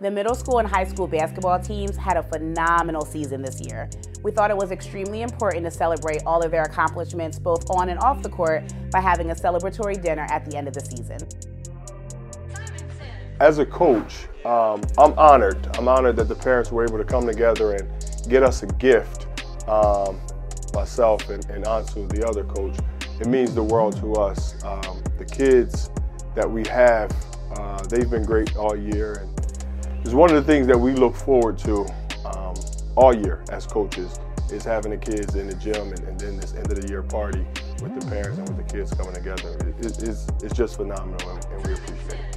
The middle school and high school basketball teams had a phenomenal season this year. We thought it was extremely important to celebrate all of their accomplishments, both on and off the court, by having a celebratory dinner at the end of the season. As a coach, um, I'm honored. I'm honored that the parents were able to come together and get us a gift. Um, myself and, and Ansu, the other coach, it means the world to us. Um, the kids that we have, uh, they've been great all year. And it's one of the things that we look forward to um, all year as coaches is having the kids in the gym and, and, then this end of the year party with the parents and with the kids coming together. It, it, it's, it's just phenomenal and, and we appreciate it.